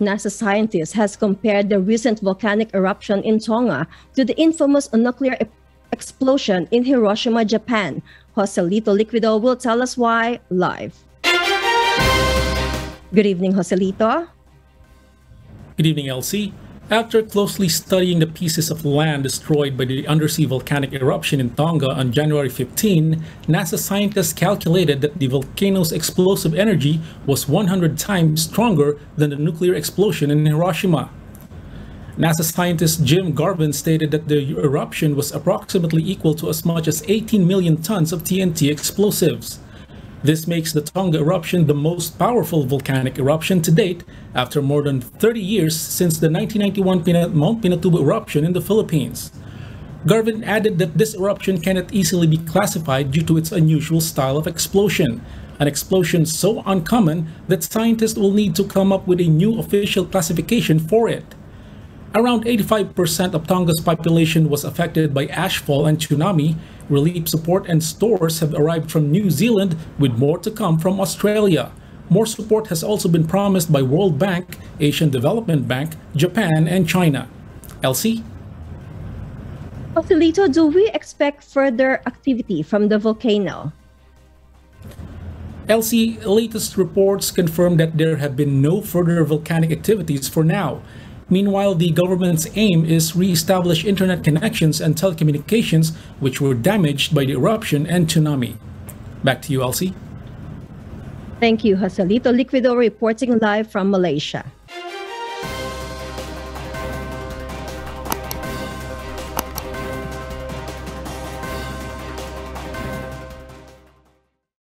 NASA scientists has compared the recent volcanic eruption in Tonga to the infamous nuclear e- explosion in Hiroshima, Japan. Joselito Liquido will tell us why live. Good evening, Joselito. Good evening, Elsie. After closely studying the pieces of land destroyed by the undersea volcanic eruption in Tonga on January 15, NASA scientists calculated that the volcano's explosive energy was 100 times stronger than the nuclear explosion in Hiroshima. NASA scientist Jim Garvin stated that the eruption was approximately equal to as much as 18 million tons of TNT explosives. This makes the Tonga eruption the most powerful volcanic eruption to date after more than 30 years since the 1991 Mount Pinatubo eruption in the Philippines. Garvin added that this eruption cannot easily be classified due to its unusual style of explosion, an explosion so uncommon that scientists will need to come up with a new official classification for it. Around 85% of Tonga's population was affected by ashfall and tsunami. Relief support and stores have arrived from New Zealand, with more to come from Australia. More support has also been promised by World Bank, Asian Development Bank, Japan, and China. Elsie? Joselito, do we expect further activity from the volcano? Elsie, latest reports confirm that there have been no further volcanic activities for now. Meanwhile, the government's aim is re-establish internet connections and telecommunications which were damaged by the eruption and tsunami. Back to you, Elsie. Thank you, Joselito Liquido, reporting live from Malaysia.